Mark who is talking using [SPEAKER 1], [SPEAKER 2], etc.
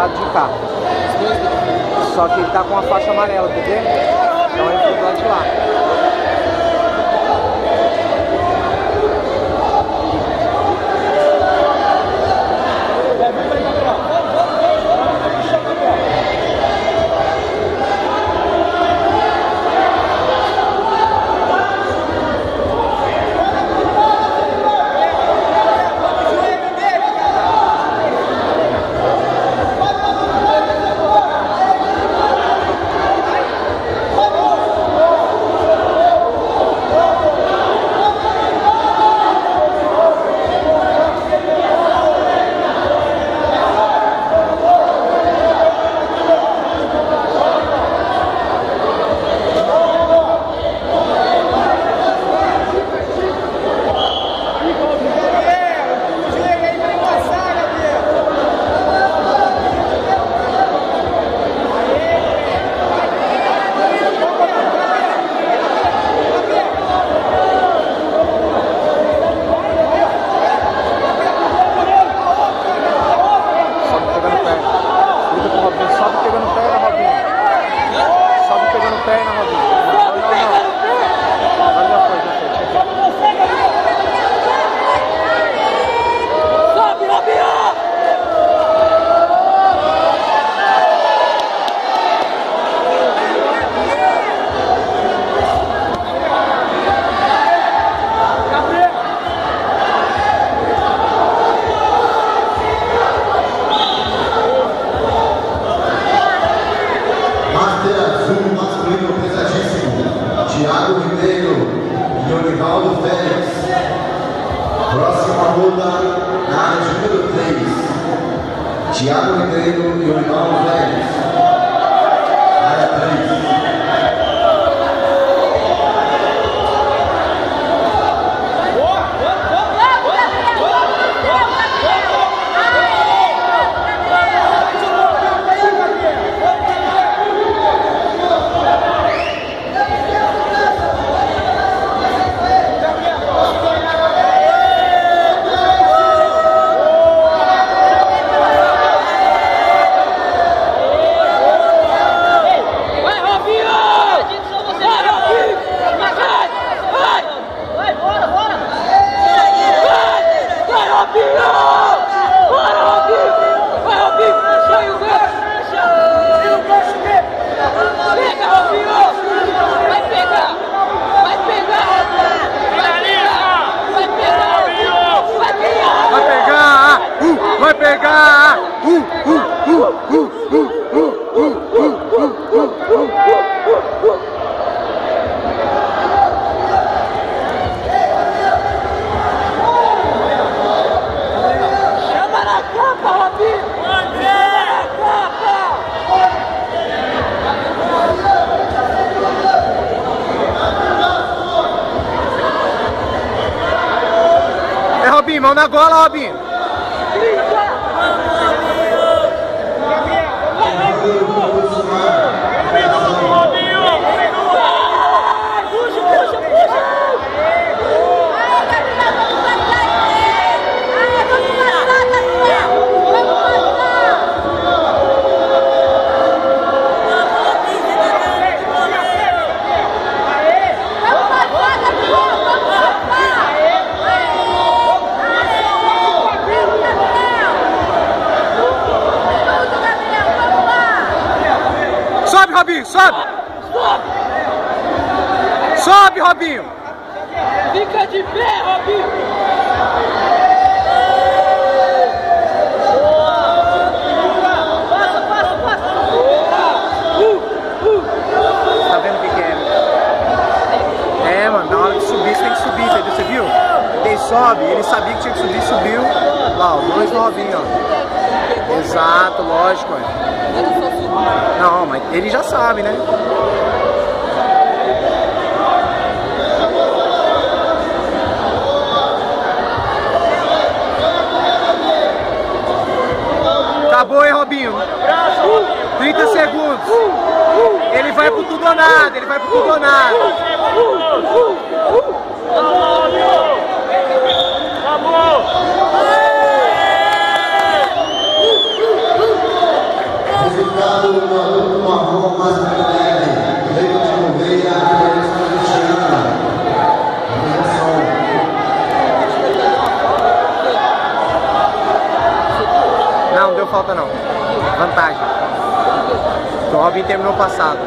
[SPEAKER 1] lado de cá. Só que ele tá com a faixa amarela, quer ver? Então ele foi do lado de lá. সব থেকে Ribeiro e o irmão Zé. Área 3. Mão na gola, Robinho. Robinho, sobe! Sobe, Robinho!
[SPEAKER 2] Fica de pé, Robinho! Passa, passa, passa!
[SPEAKER 1] Tá vendo o que, que é? É, mano, na hora de subir você tem que subir, entendeu? Você viu? Ele sobe, ele sabia que tinha que subir, subiu. Lá, ó, dois novinhos, ó. Exato, lógico, é. Não, mas ele já sabe, né? Acabou, hein, Robinho? 30 segundos. Ele vai pro tudo ou nada, ele vai pro tudo ou nada. Acabou! Deu falta não. Vantagem. O Robin terminou passado.